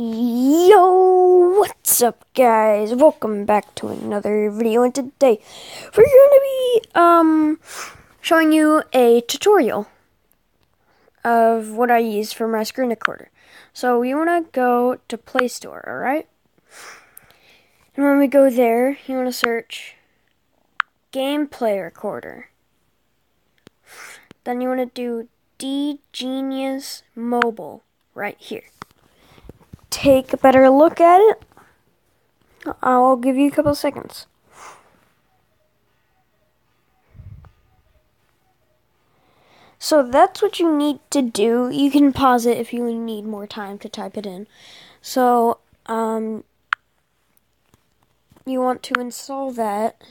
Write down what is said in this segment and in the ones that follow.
Yo, what's up guys? Welcome back to another video and today we're going to be um showing you a tutorial of what I use for my screen recorder. So you want to go to Play Store, alright? And when we go there, you want to search Gameplay Recorder. Then you want to do D Genius Mobile right here take a better look at it, I'll give you a couple seconds. So that's what you need to do. You can pause it if you need more time to type it in. So, um, you want to install that.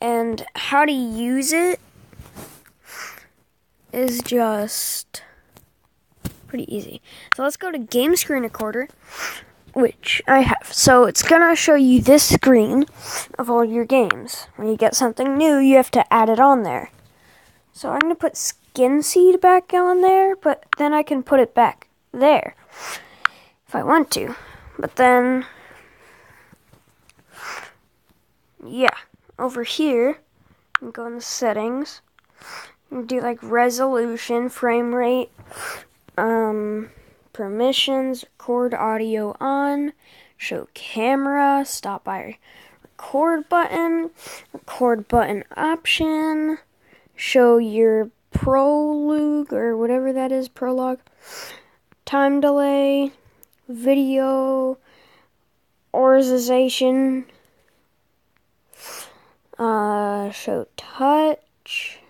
And how to use it is just pretty easy. So let's go to Game Screen Recorder, which I have. So it's gonna show you this screen of all your games. When you get something new, you have to add it on there. So I'm gonna put Skin Seed back on there, but then I can put it back there if I want to. But then, yeah, over here, go in the settings and do like resolution, frame rate, um, permissions, record audio on, show camera, stop by record button, record button option, show your prologue or whatever that is, prologue, time delay, video, organization, uh, show touch,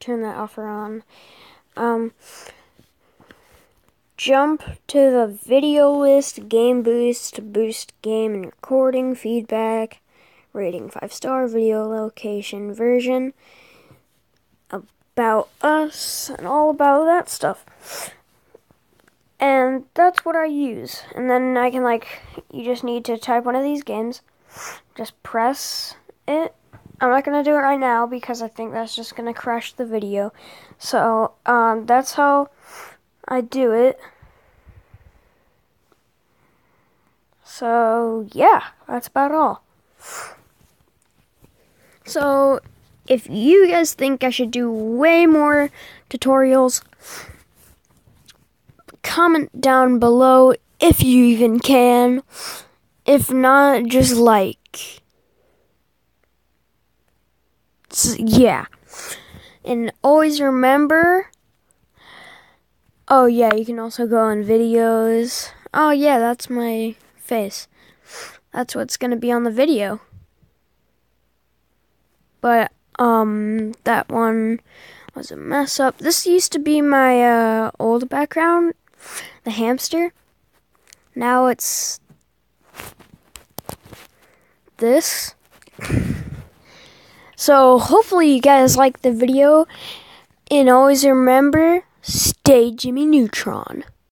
turn that off or on. Um, Jump to the video list, game boost, boost game and recording, feedback, rating 5 star, video location version, about us, and all about that stuff. And that's what I use. And then I can, like, you just need to type one of these games, just press it. I'm not to do it right now because I think that's just to crash the video. So, um, that's how I do it. So, yeah, that's about all. So, if you guys think I should do way more tutorials, comment down below if you even can. If not, just like. Yeah. And always remember Oh, yeah, you can also go on videos. Oh, yeah, that's my face. That's what's going to be on the video. But, um, that one was a mess up. This used to be my, uh, old background, the hamster. Now it's this. So, hopefully you guys like the video. And always remember, stay Jimmy Neutron.